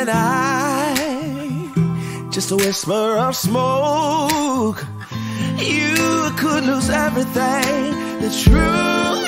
and I, just a whisper of smoke. You could lose everything. The truth.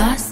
Plus.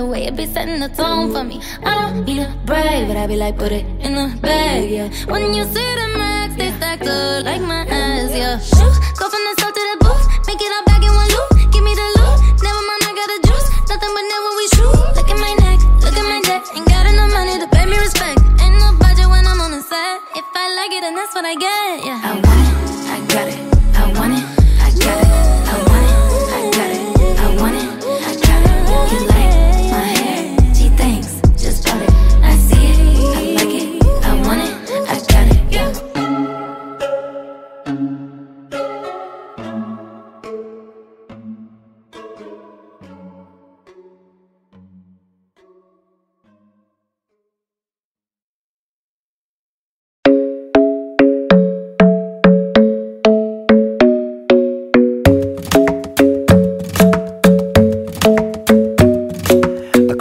The way it be setting the tone for me. I don't need a brag, but I be like, put it in the bag, yeah. When you see the max, they stacked up like my ass, yeah. Shoot, go from the south to the booth. Make it all back in one loop. Give me the loot. Never mind, I got the juice. Nothing but never we shoot. Look at my neck, look at my neck. Ain't got enough money to pay me respect. Ain't no budget when I'm on the set. If I like it, then that's what I get, yeah. I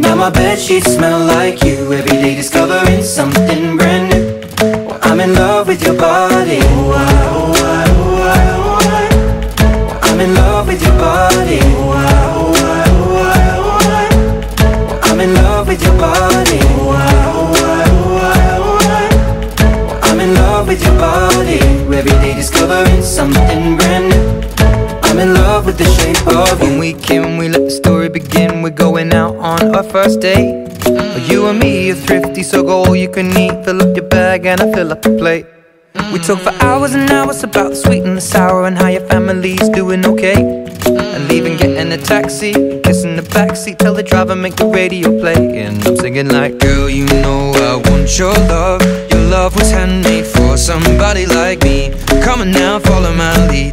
Now my bed sheets smell like you. Every day discovering something brand new. Well, I'm in love with your body. Oh, I, oh, I, oh, I, oh, I. I'm in love with your body. Oh, I, oh, I, oh, I, oh, I. I'm in love with your body. Oh, I, oh, I, oh, I, oh, I. I'm in love with your body. Every day discovering something brand new. I'm in love with the shape of you. When we came, we let the story begin. We're going out on our first date. You and me are thrifty, so go all you can eat. Fill up your bag and I fill up the plate. We talk for hours and hours about the sweet and the sour and how your family's doing okay. And leaving, getting a taxi, kissing the backseat, tell the driver make the radio play. And I'm singing like, girl, you know I want your love. Your love was handmade for somebody like me. Come on now, follow my lead.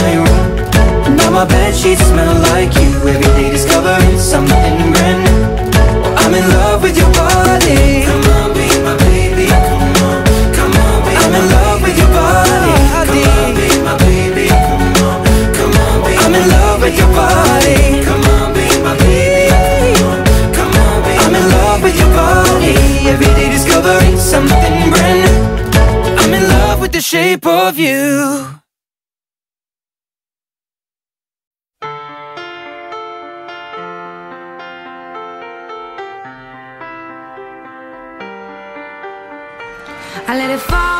Now my bed sheets smell like you. Every day discovering something brand new. I'm in love with your body. Come on, be my baby. Come on, come on, be I'm in love with your body. Come on, be my baby. Come on, come on, be I'm in love with your body. Come on, be my baby. Come on, come on, be I'm in love with your body. Every day discovering something brand new. I'm in love with the shape of you I let it fall